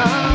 Ah.